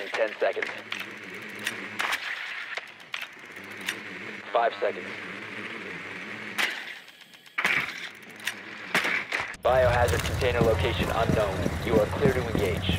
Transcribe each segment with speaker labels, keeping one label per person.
Speaker 1: In 10 seconds. 5 seconds. Biohazard container location unknown. You are clear to engage.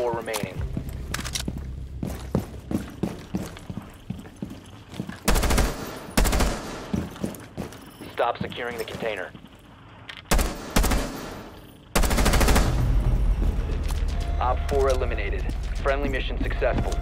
Speaker 1: four remaining. Stop securing the container. Op 4 eliminated. Friendly mission successful.